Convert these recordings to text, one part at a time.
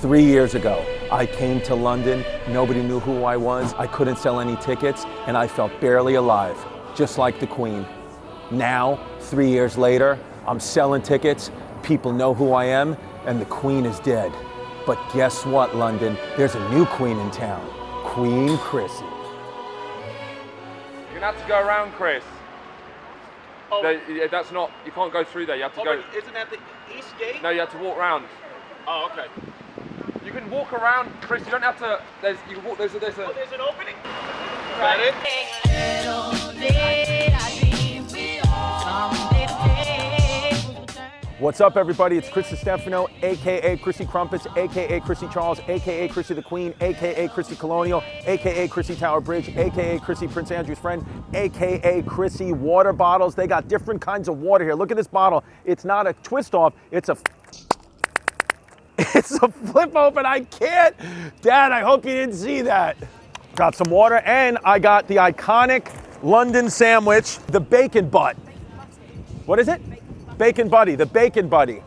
Three years ago, I came to London. Nobody knew who I was. I couldn't sell any tickets, and I felt barely alive, just like the Queen. Now, three years later, I'm selling tickets. People know who I am, and the Queen is dead. But guess what, London? There's a new Queen in town Queen Chrissy. You're gonna have to go around, Chris. Oh, No, yeah, that's not. You can't go through there. You have to oh, go. but isn't that the east gate? No, you have to walk round. Oh, okay. You can walk around, Chris. You don't have to. There's. You can walk. There's a. There's a. Oh, there's an opening. Is that it? What's up, everybody? It's Chris Distefano, aka Chrissy Crumpets, aka Chrissy Charles, aka Chrissy the Queen, aka Chrissy Colonial, aka Chrissy Tower Bridge, aka Chrissy Prince Andrew's friend, aka Chrissy Water Bottles. They got different kinds of water here. Look at this bottle. It's not a twist off, it's a it's a flip open. I can't. Dad, I hope you didn't see that. Got some water, and I got the iconic London sandwich, the bacon butt. What is it? Bacon Butty, the Bacon Butty.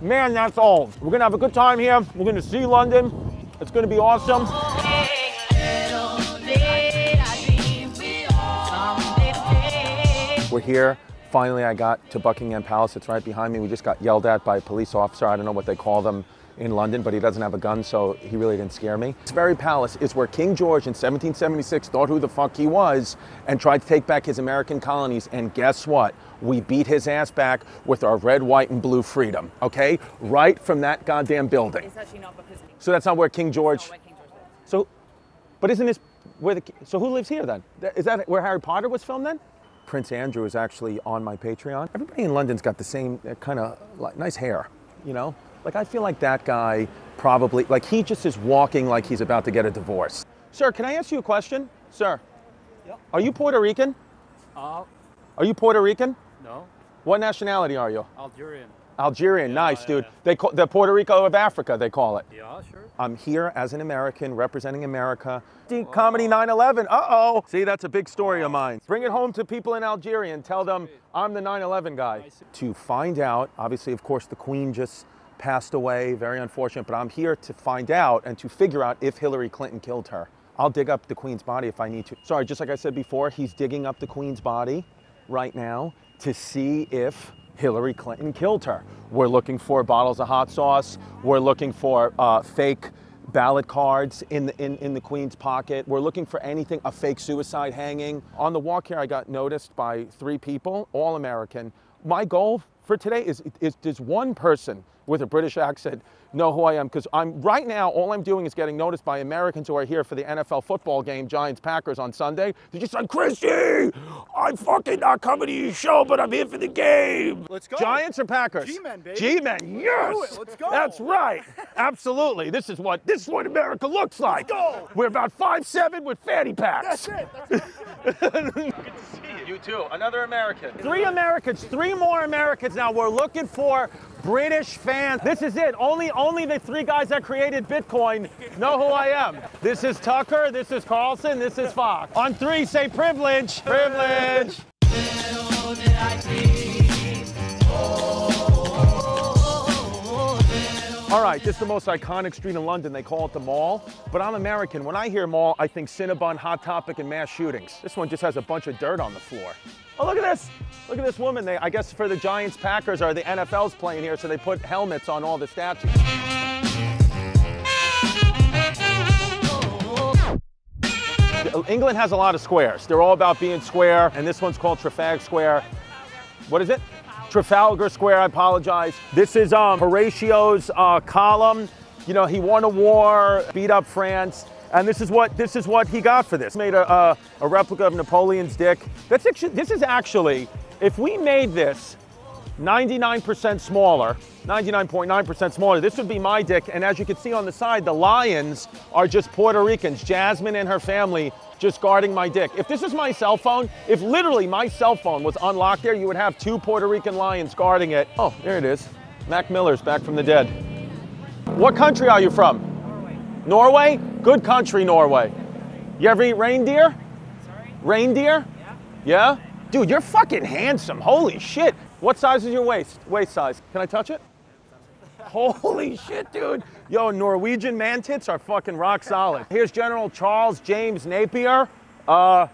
Man, that's all. We're gonna have a good time here. We're gonna see London. It's gonna be awesome. We're here. Finally, I got to Buckingham Palace. It's right behind me. We just got yelled at by a police officer. I don't know what they call them in London, but he doesn't have a gun, so he really didn't scare me. This very palace is where King George in 1776 thought who the fuck he was and tried to take back his American colonies. And guess what? We beat his ass back with our red, white, and blue freedom, okay? Right from that goddamn building. It's actually not because So that's not where King George. where King George. So, but isn't this where the so who lives here then? Is that where Harry Potter was filmed then? Prince Andrew is actually on my Patreon. Everybody in London's got the same kind of like nice hair, you know. Like I feel like that guy probably like he just is walking like he's about to get a divorce. Sir, can I ask you a question, sir? Yep. Are you Puerto Rican? Uh, Are you Puerto Rican? no, What nationality are you? Algerian. Algerian. nice, yeah, dude. yeah. They call the Puerto Rico of Africa. They call it. Yeah, sure. I'm here as an American representing America. D- Comedy 9/11. Uh-oh. See, that's a big story of mine. Bring it home to people in Algeria and tell them I'm the 9/11 guy. To find out, obviously, of course, the Queen just passed away. Very unfortunate, but I'm here to find out and to figure out if Hillary Clinton killed her. I'll dig up the Queen's body if I need to. Sorry, just like I said before, he's digging up the Queen's body right now to see if Hillary Clinton killed her. We're looking for bottles of hot sauce. We're looking for uh, fake ballot cards in the, in, in the Queen's pocket. We're looking for anything, a fake suicide hanging. On the walk here, I got noticed by three people, all American. My goal for today is, is does one person with a British accent know who I am? Because I'm right now, all I'm doing is getting noticed by Americans who are here for the NFL football game, Giants Packers on Sunday. They're just like, Christy, I'm fucking not coming to your show, but I'm here for the game. Let's go. Giants or Packers? G-men, baby. G-men, yes. do it, let's go. That's right. Absolutely. This is what this is what America looks like. go. We're about five seven with fanny packs. That's it. That's it. You too. Another American. Three Americans. Three more Americans. Now we're looking for British fans. This is it. Only only the three guys that created Bitcoin know who I am. This is Tucker. This is Carlson. This is Fox. On three, say privilege. Privilege. All right, this is the most iconic street in London. They call it the Mall. But I'm American. When I hear mall, I think Cinnabon, Hot Topic, and mass shootings. This one just has a bunch of dirt on the floor. Oh, look at this. Look at this woman. They, I guess for the Giants, Packers, or the NFL's playing here, so they put helmets on all the statues. England has a lot of squares. They're all about being square, and this one's called Trafalgar Square. What is it? Trafalgar Square, I apologize. This is um, Horatio's uh, column. You know, he won a war, beat up France, and this is what this is what he got for this. Made a, a, a replica of Napoleon's dick. That's actually, this is actually, if we made this 99% smaller, 99.9% smaller. This would be my dick. And as you can see on the side, the lions are just Puerto Ricans. Jasmine and her family just guarding my dick. If this is my cell phone, if literally my cell phone was unlocked there, you would have two Puerto Rican lions guarding it. Oh, there it is. Mac Miller's back from the dead. What country are you from? Norway. Norway? Good country, Norway. You ever eat reindeer? Sorry. Reindeer? Yeah. Yeah? Dude, you're fucking handsome. Holy shit. What size is your waist? Waist size. Can I touch it? Holy shit, dude. Yo, Norwegian man tits are fucking rock solid. Here's General Charles James Napier. Uh,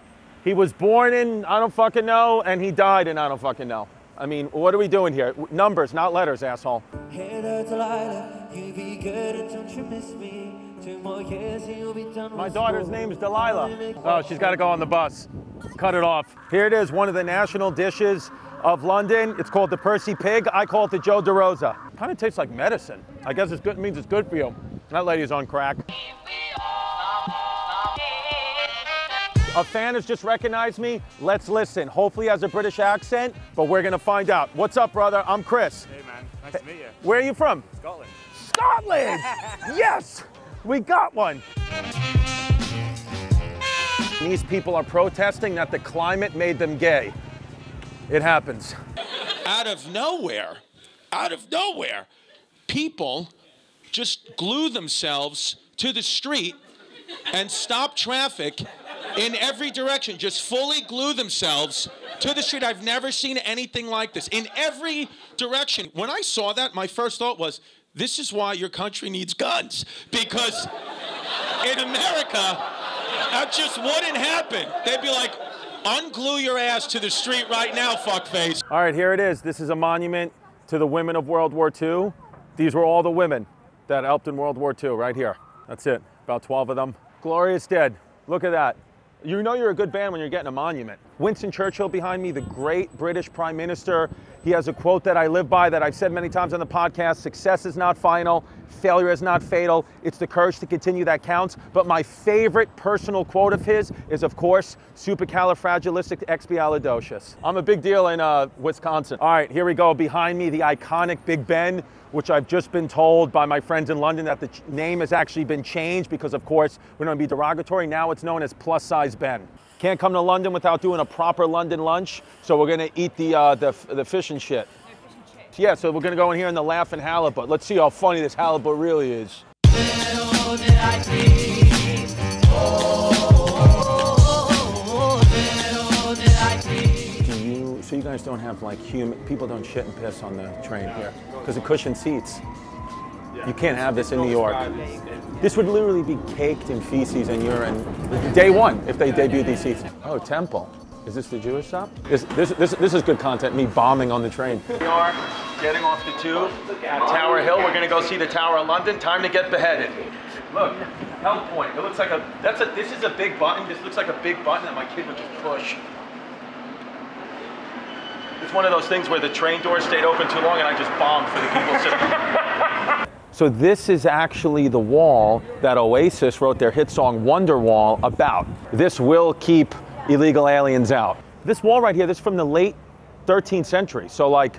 he was born in I don't fucking know, and he died in I don't fucking know. I mean, what are we doing here? Numbers, not letters, asshole. Hey there, Delilah, you be good and don't you miss me? Two more years and you'll be done My daughter's name is Delilah. Oh, she's got to go on the bus. Cut it off. Here it is, one of the national dishes of London. It's called the Percy Pig. I call it the Joe DeRosa. Kind of tastes like medicine. I guess it's good. means it's good for you. That lady's on crack. A fan has just recognized me. Let's listen. Hopefully, has a British accent, but we're gonna find out. What's up, brother? I'm Chris. Hey man, nice to meet you. Where are you from? Scotland. Scotland! yes! We got one. These people are protesting that the climate made them gay. It happens. out of nowhere, out of nowhere, people just glue themselves to the street and stop traffic in every direction. Just fully glue themselves to the street. I've never seen anything like this in every direction. When I saw that, my first thought was, this is why your country needs guns. Because in America, that just wouldn't happen. They'd be like, unglue your ass to the street right now, fuckface. All right, here it is. This is a monument to the women of World War II. These were all the women that helped in World War II, right here. That's it. About 12 of them. Gloria's dead. Look at that. You know you're a good band when you're getting a monument. Winston Churchill behind me, the great British Prime Minister. He has a quote that I live by that I've said many times on the podcast Success is not final, failure is not fatal. It's the courage to continue that counts. But my favorite personal quote of his is, of course, supercalifragilisticexpialidocious. I'm a big deal in uh, Wisconsin. All right, here we go. Behind me, the iconic Big Ben, which I've just been told by my friends in London that the name has actually been changed because, of course, we don't want to be derogatory. Now it's known as Plus Size Ben. Can't come to London without doing a proper London lunch, so we're gonna eat the uh, the, the fish and shit. Yeah, so we're gonna go in here in the laughing halibut. Let's see how funny this halibut really is. Do you, so you guys don't have like human, people don't shit and piss on the train here because of cushioned seats. You can't have this in New York. This would literally be caked in feces and urine day one if they debut these seats. Oh, Temple. Is this the Jewish shop? This, this, this, this is good content, me bombing on the train. We are getting off the tube at Tower Hill. We're gonna go see the Tower of London. Time to get beheaded. Look, Help Point. It looks like a, that's a, this is a big button. This looks like a big button that my kid would just push. It's one of those things where the train doors stayed open too long and I just bombed for the people sitting. So this is actually the wall that Oasis wrote their hit song Wonderwall about. This will keep illegal aliens out. This wall right here, this is from the late 13th century. So like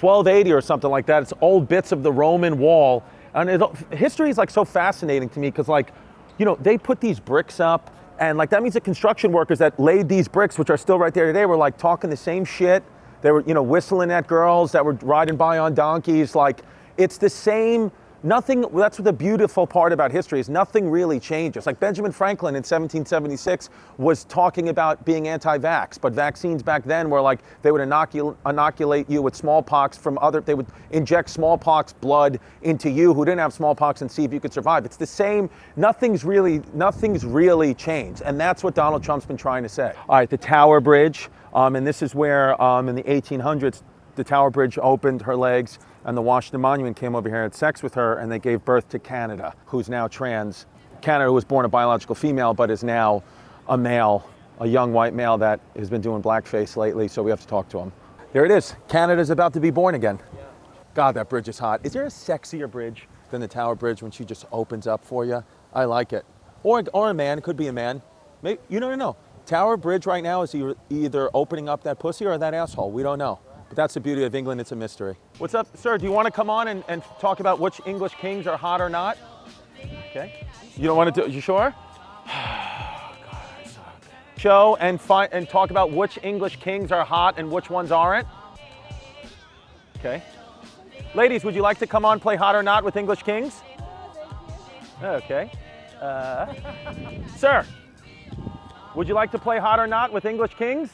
1280 or something like that. It's old bits of the Roman wall. And it, history is like so fascinating to me because like, you know, they put these bricks up and like that means the construction workers that laid these bricks, which are still right there today, were like talking the same shit. They were, you know, whistling at girls that were riding by on donkeys. Like, it's the same. Nothing. That's what the beautiful part about history is. Nothing really changes. Like Benjamin Franklin in 1776 was talking about being anti-vax, but vaccines back then were like they would inocul- inoculate you with smallpox from other. They would inject smallpox blood into you who didn't have smallpox and see if you could survive. It's the same. Nothing's really. Nothing's really changed, and that's what Donald Trump's been trying to say. All right, the Tower Bridge. Um, and this is where, um, in the 1800s, the Tower Bridge opened her legs, and the Washington Monument came over here and had sex with her, and they gave birth to Canada, who's now trans. Canada was born a biological female, but is now a male, a young white male that has been doing blackface lately, so we have to talk to him. There it is. Canada's about to be born again. God, that bridge is hot. Is there a sexier bridge than the Tower Bridge when she just opens up for you? I like it. Or, or a man, it could be a man. Maybe, you don't know. Tower Bridge right now is either- either opening up that pussy or that asshole. We don't know. But that's the beauty of England. It's a mystery. What's up, sir? Do you want to come on and, and talk about which English kings are hot or not? Okay. You don't want to do? You sure? Show and find and talk about which English kings are hot and which ones aren't. Okay. Ladies, would you like to come on play hot or not with English kings? Okay. Uh, sir, would you like to play hot or not with English kings?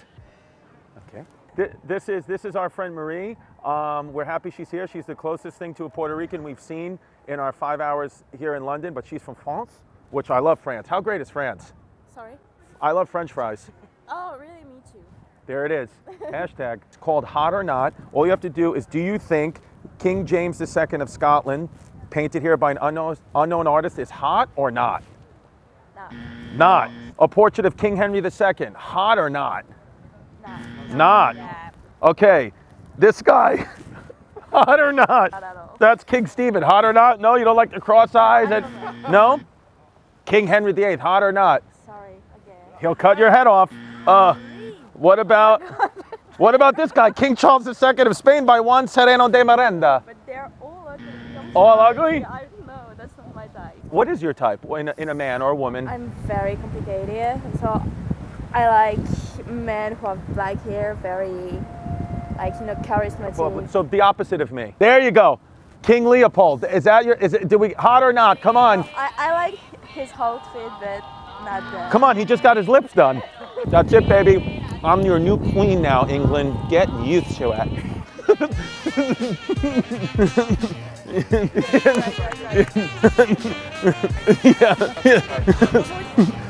Okay. Th- This is this is our friend Marie. Um, we're happy she's here. She's the closest thing to a Puerto Rican we've seen in our five hours here in London, but she's from France, which I love France. How great is France? Sorry? I love French fries. Oh, really? Me too. There it is. Hashtag. It's called Hot or Not. All you have to do is do you think King James II of Scotland, painted here by an unknown, unknown artist, is hot or not? Nah. Not. A portrait of King Henry II, hot or not? Nah. Not. Okay, this guy, hot or not? Not. That's King Stephen, hot or not? No, you don't like the cross eyes? And, no? King Henry VIII, hot or not? Sorry again. He'll cut your head off. Uh, what about, what about this guy, King Charles II of Spain by Juan Sereno de Miranda? But they're all ugly. All ugly? I don't know. That's not my type. What is your type in a, in a man or a woman? I'm very complicated. So I like men who have black hair, very like you know charismatic. So the opposite of me. There you go. King Leopold. Is that your, is it, did we, hot or not? Come on. I, I like his outfit, but not that. Come on, he just got his lips done. That's it, baby. I'm your new queen now, England. Get used to it. yeah.